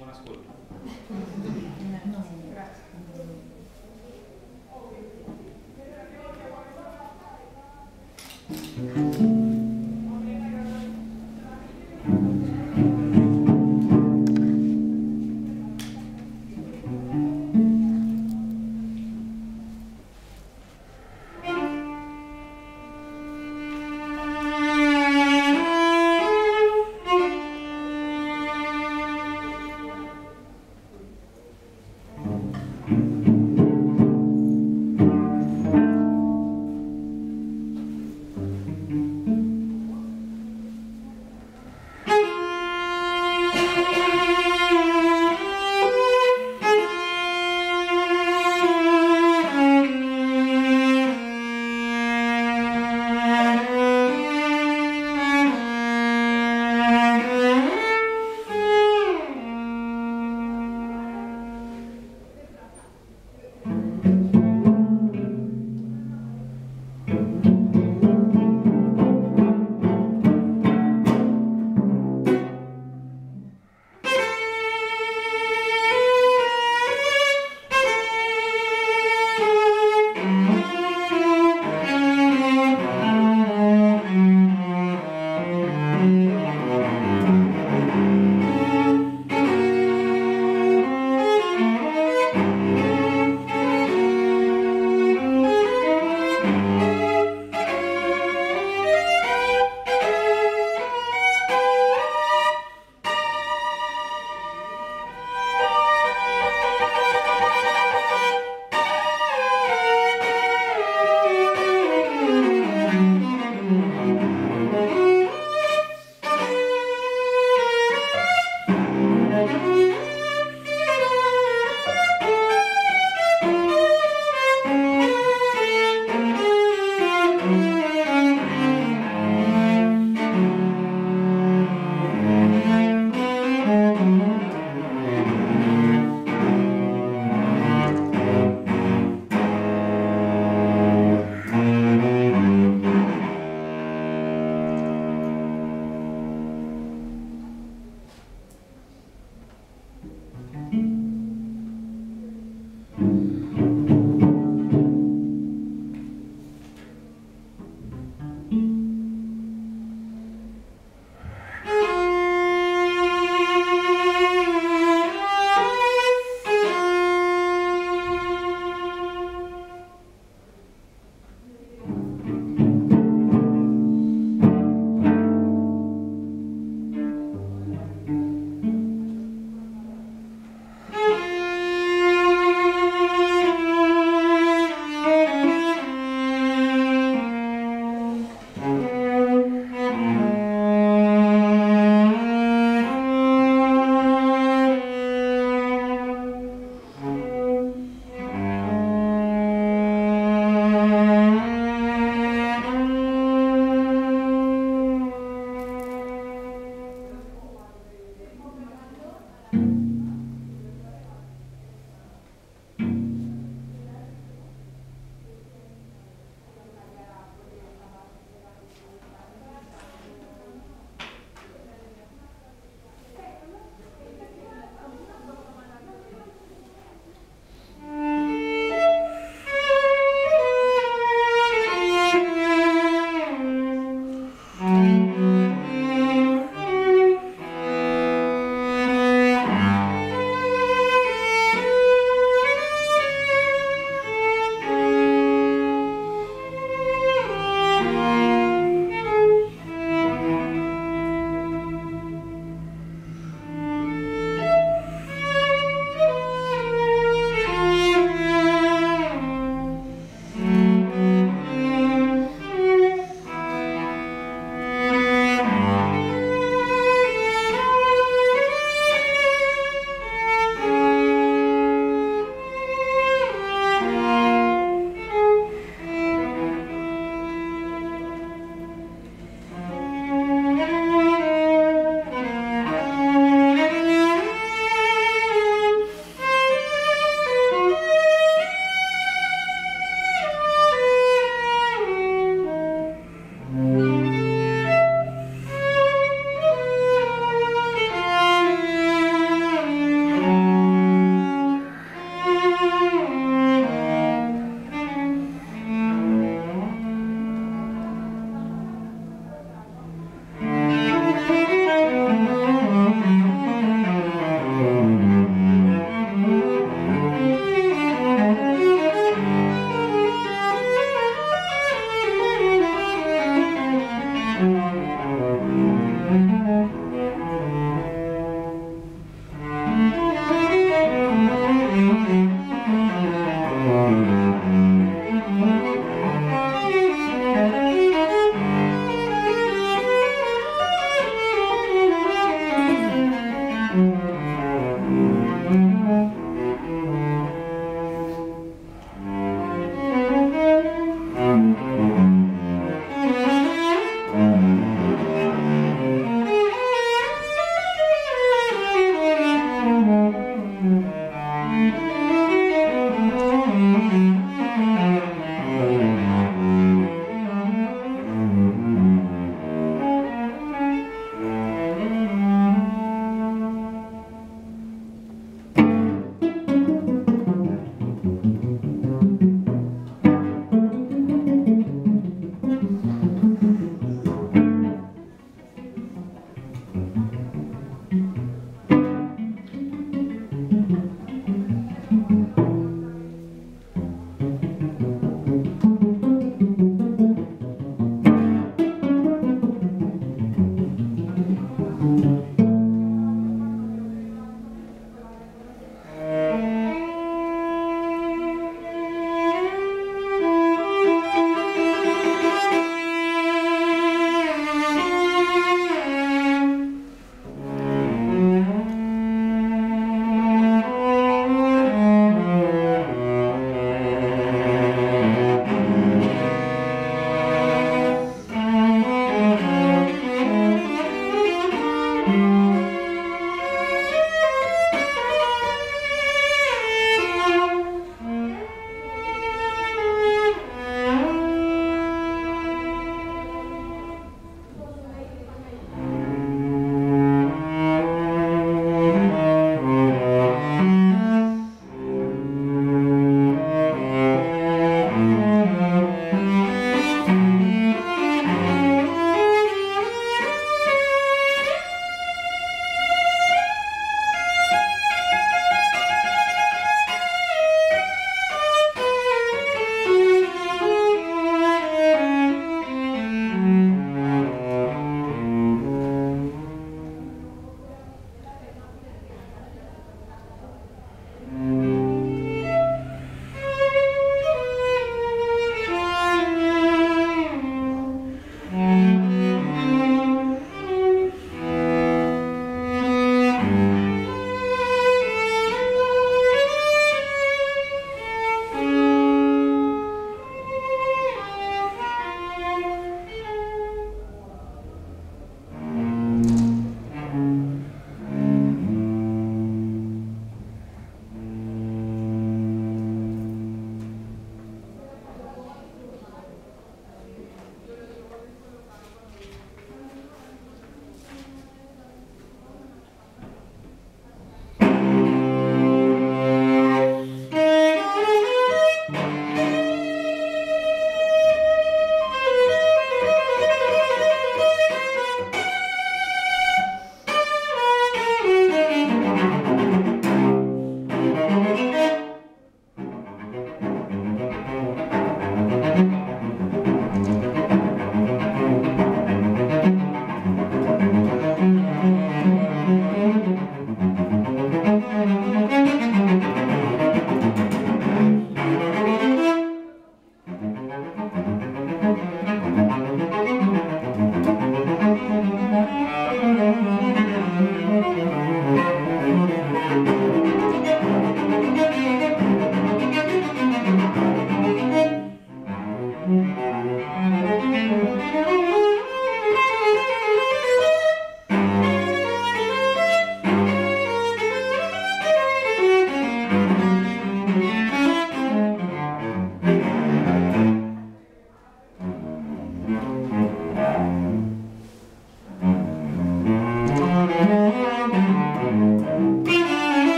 Buon ascolto.